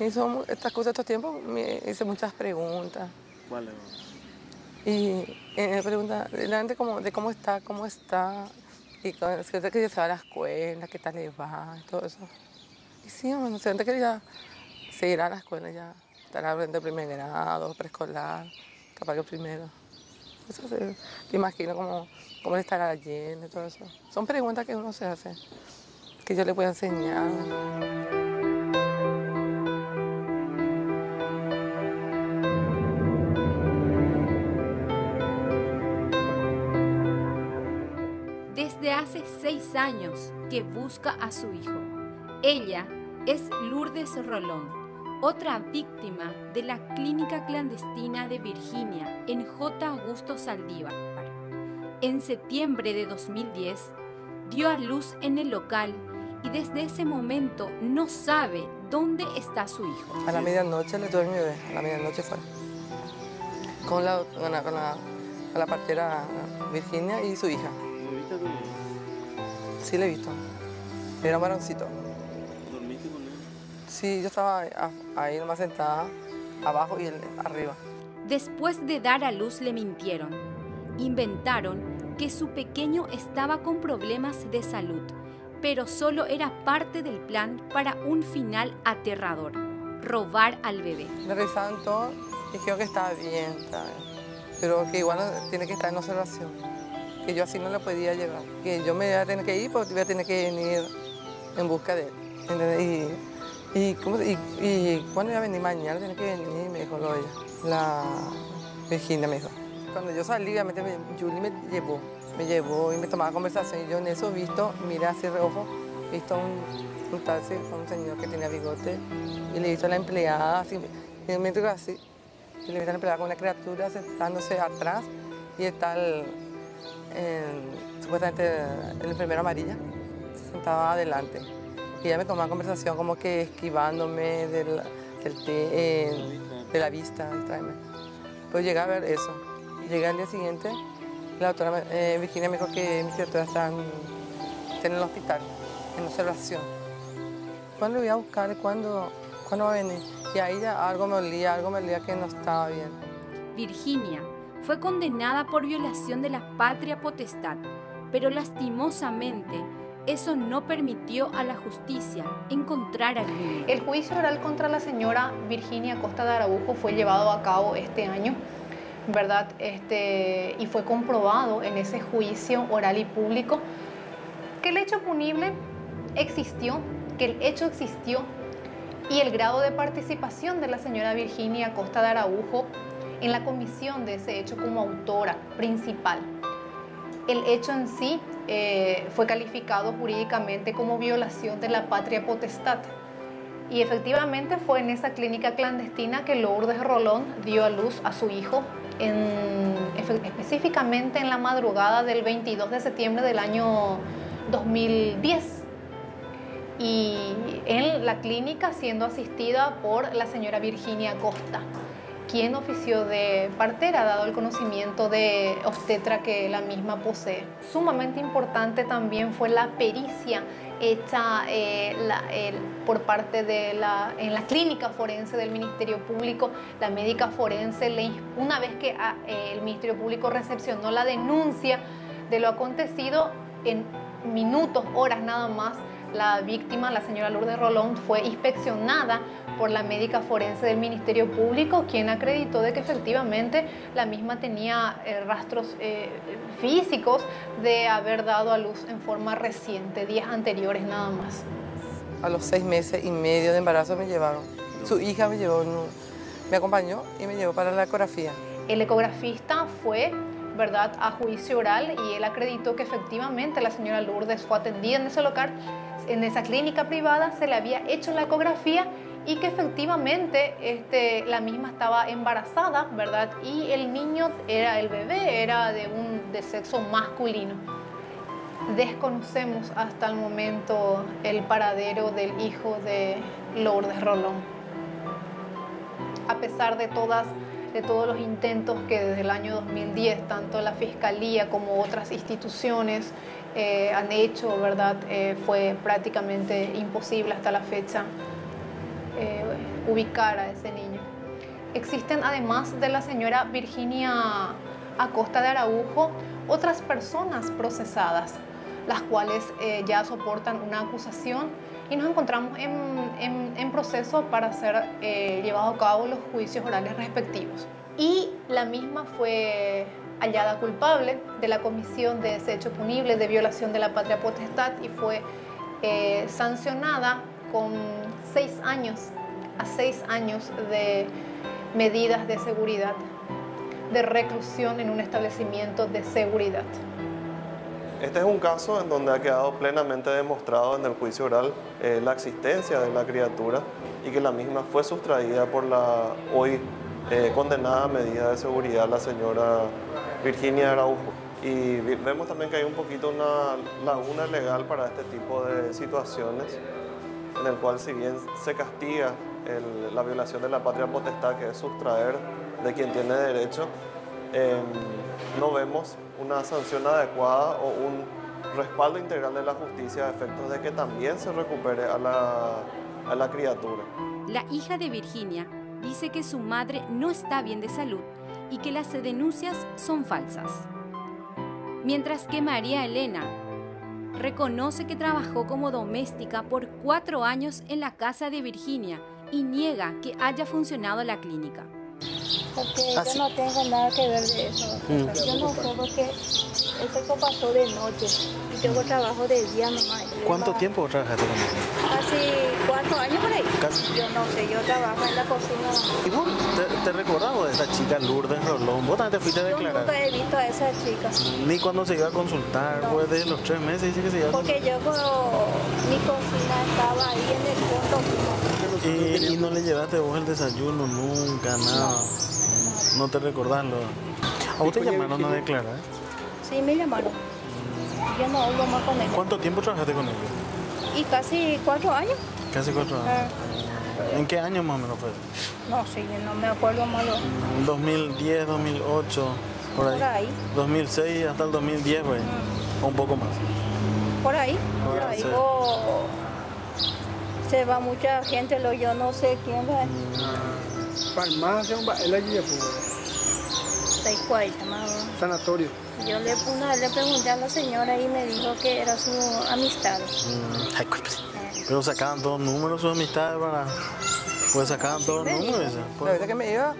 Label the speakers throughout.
Speaker 1: Hizo estas cosas estos tiempos, me hice muchas preguntas.
Speaker 2: ¿Cuáles?
Speaker 1: Y eh, pregunta delante como, de cómo está, cómo está, y con, si usted quería saber a la escuela, qué tal le va, y todo eso. Y sí, bueno, si usted quería seguir a la escuela ya, estar aprendiendo primer grado, preescolar, capaz que primero. Eso sí, me imagino cómo, cómo le estará yendo y todo eso. Son preguntas que uno se hace, que yo le puedo enseñar.
Speaker 3: Desde hace seis años que busca a su hijo. Ella es Lourdes Rolón, otra víctima de la clínica clandestina de Virginia en J. Augusto Saldívar. En septiembre de 2010 dio a luz en el local y desde ese momento no sabe dónde está su hijo.
Speaker 1: A la medianoche le bebé, a la medianoche fue. Con con la, con la, con la partera Virginia y su hija.
Speaker 2: ¿Lo viste tú?
Speaker 1: Sí, le he visto. Era un varoncito.
Speaker 2: ¿Dormiste con él?
Speaker 1: Sí, yo estaba a- ahí nomás sentada, abajo y él arriba.
Speaker 3: Después de dar a luz le mintieron. Inventaron que su pequeño estaba con problemas de salud, pero solo era parte del plan para un final aterrador, robar al bebé.
Speaker 1: Me revisaban todo y dijeron que estaba bien, estaba bien, pero que igual tiene que estar en observación, que yo así no le podía llevar, que yo me iba a tener que ir porque iba a tener que venir en busca de él. Y, y, ¿cómo se- y, y cuándo iba a venir mañana, tiene que venir, me dijo lo ella, la Virginia me dijo. Cuando yo salí, obviamente me- Julie me llevó, me llevó y me tomaba conversación y yo en eso visto, miré así reojo, visto un, un taxi con un señor que tenía bigote y le visto a la empleada así, y me digo así, y le visto a la empleada con una criatura sentándose atrás y está el, supuestamente el enfermero amarilla sentado adelante. Y ella me tomaba conversación como que esquivándome del, del té, eh, de la vista, distraerme. Pues llegué a ver eso. Llegué al día siguiente, la doctora eh, Virginia me dijo que mi criatura está en, está en el hospital, en observación. ¿Cuándo lo voy a buscar? ¿Cuándo, ¿Cuándo va a venir? Y ahí ya algo me olía, algo me olía que no estaba bien.
Speaker 3: Virginia fue condenada por violación de la patria potestad, pero lastimosamente eso no permitió a la justicia encontrar al niño.
Speaker 4: El juicio oral contra la señora Virginia Costa de Araujo fue llevado a cabo este año, ¿verdad? Este, y fue comprobado en ese juicio oral y público que el hecho punible existió, que el hecho existió y el grado de participación de la señora Virginia Costa de Araujo en la comisión de ese hecho como autora principal. El hecho en sí eh, fue calificado jurídicamente como violación de la patria potestad. Y efectivamente fue en esa clínica clandestina que Lourdes Rolón dio a luz a su hijo, en- específicamente en la madrugada del 22 de septiembre del año 2010. Y en la clínica siendo asistida por la señora Virginia Costa, quien ofició de partera, dado el conocimiento de obstetra que la misma posee. Sumamente importante también fue la pericia hecha eh, por parte de la, en la clínica forense del Ministerio Público. La médica forense, le una vez que ah, el Ministerio Público recepcionó la denuncia de lo acontecido, en minutos, horas nada más, la víctima, la señora Lourdes Rolón, fue inspeccionada por la médica forense del Ministerio Público, quien acreditó de que efectivamente la misma tenía eh, rastros eh, físicos de haber dado a luz en forma reciente, días anteriores nada más.
Speaker 1: A los seis meses y medio de embarazo me llevaron. Su hija me llevó, me acompañó y me llevó para la ecografía.
Speaker 4: El ecografista fue, ¿verdad?, a juicio oral y él acreditó que efectivamente la señora Lourdes fue atendida en ese local, en esa clínica privada, se le había hecho la ecografía y que efectivamente este, la misma estaba embarazada, ¿verdad? Y el niño, era el bebé, era de, un, de sexo masculino. Desconocemos hasta el momento el paradero del hijo de Lourdes Rolón a pesar de todas de todos los intentos que desde el año 2010 tanto la fiscalía como otras instituciones eh, han hecho, verdad, Eh, fue prácticamente imposible hasta la fecha. Eh, ubicar a ese niño. Existen además de la señora Virginia Acosta de Araujo otras personas procesadas, las cuales ya soportan una acusación y nos encontramos en, proceso para ser eh, llevados a cabo los juicios orales respectivos. Y la misma fue hallada culpable de la comisión de ese hecho punible de violación de la patria potestad y fue eh, sancionada con seis años a seis años de medidas de seguridad, de reclusión en un establecimiento de seguridad.
Speaker 5: Este es un caso en donde ha quedado plenamente demostrado en el juicio oral eh, la existencia de la criatura y que la misma fue sustraída por la hoy eh, condenada medida de seguridad la señora Virginia Araujo. Y vemos también que hay un poquito una laguna legal para este tipo de situaciones, en el cual si bien se castiga la violación de la patria potestad, que es sustraer de quien tiene derecho, em, no vemos una sanción adecuada o un respaldo integral de la justicia a efectos de que también se recupere a la, a la criatura.
Speaker 3: La hija de Virginia dice que su madre no está bien de salud y que las denuncias son falsas. Mientras que María Elena reconoce que trabajó como doméstica por cuatro años en la casa de Virginia y niega que haya funcionado la clínica.
Speaker 6: Porque yo no tengo nada que ver de eso. Mm. Yo no sé porque eso pasó de noche tengo trabajo de día nomás.
Speaker 2: ¿Cuánto tiempo trabajaste con él?
Speaker 6: Casi cuatro años por ahí. Yo no sé, yo trabajo en la cocina.
Speaker 2: ¿Y vos te, te recordabas de esa chica Lourdes Rolón? ¿Vos también te fuiste a declarar?
Speaker 6: Yo nunca he visto a esa chica.
Speaker 2: Ni cuando se iba a consultar, no. de los tres meses dice que se iba a
Speaker 6: Porque yo mi cocina estaba ahí en el fondo.
Speaker 2: ¿Y, ¿Y, no le llevaste vos el desayuno nunca, nada? No, te recordás lo... ¿A vos te llamaron a declarar?
Speaker 6: Sí, me llamaron. Yo no hablo más con ellos.
Speaker 2: ¿Cuánto tiempo trabajaste con ellos?
Speaker 6: Y casi cuatro años.
Speaker 2: Casi cuatro años. Ah. ¿En qué año más o menos fue?
Speaker 6: No sé, no me acuerdo más.
Speaker 2: 2010, 2008, por ahí.
Speaker 6: Por ahí.
Speaker 2: 2006 hasta el 2010, pues. O un poco más.
Speaker 6: Por ahí. Por, ahí. se va mucha gente, lo yo no sé quién va.
Speaker 7: Farmacia, allí
Speaker 6: llamado?
Speaker 7: Sanatorio.
Speaker 6: Yo le, una le pregunté a la señora y me dijo que era su amistad. Mm,
Speaker 2: ay, pues, pero sacaban todos números sus amistades para... Pues sacaban todos números.
Speaker 1: La vez que me iba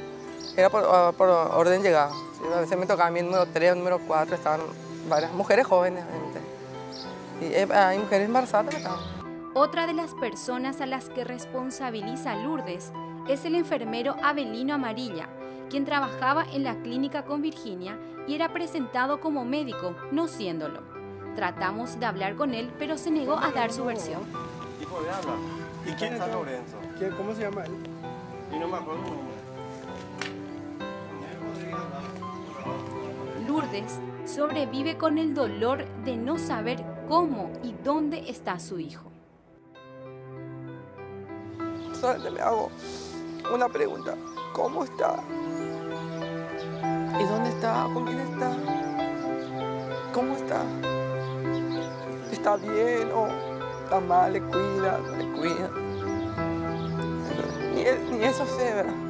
Speaker 1: era por, ah, por orden llegada. a veces me tocaba a mí el número 3 el número 4, estaban varias mujeres jóvenes. Y eh, hay mujeres embarazadas que
Speaker 3: Otra de las personas a las que responsabiliza Lourdes es el enfermero Abelino Amarilla, quien trabajaba en la clínica con Virginia y era presentado como médico, no siéndolo. Tratamos de hablar con él, pero se negó a dar su versión.
Speaker 5: ¿Y quién es Lorenzo?
Speaker 7: ¿Cómo se llama él?
Speaker 5: Y no me acuerdo
Speaker 3: Lourdes sobrevive con el dolor de no saber cómo y dónde está su hijo.
Speaker 1: Solamente me hago una pregunta. ¿Cómo está? ¿Y dónde está? ¿Con quién está? ¿Cómo está? ¿Está bien o está mal? ¿Le cuida? ¿Le cuida? Ni, ni eso ¿verdad?